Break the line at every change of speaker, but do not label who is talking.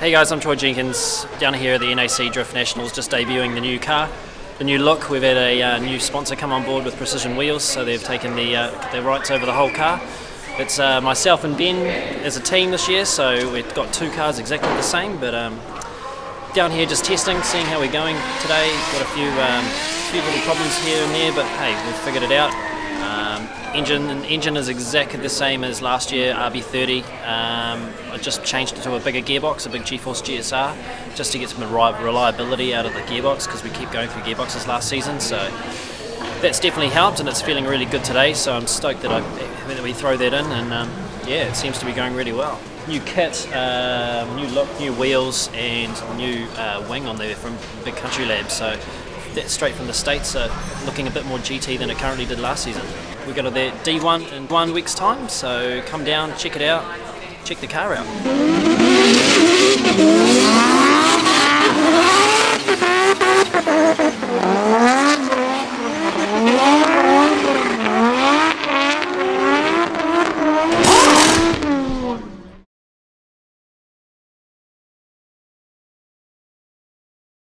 Hey guys, I'm Troy Jenkins down here at the NAC Drift Nationals, just debuting the new car, the new look. We've had a uh, new sponsor come on board with Precision Wheels, so they've taken the uh, their rights over the whole car. It's uh, myself and Ben as a team this year, so we've got two cars exactly the same, but um, down here just testing, seeing how we're going today. Got a few um, few little problems here and there, but hey, we've figured it out. Engine engine is exactly the same as last year RB30. Um, I just changed it to a bigger gearbox, a big G-Force GSR, just to get some reliability out of the gearbox because we keep going through gearboxes last season. So that's definitely helped, and it's feeling really good today. So I'm stoked that I that we throw that in, and um, yeah, it seems to be going really well. New kit, um, new look, new wheels, and new uh, wing on there from Big Country Labs. So that's straight from the States, uh, looking a bit more GT than it currently did last season. We've got it there D1 in one week's time, so come down, check it out, check the car out.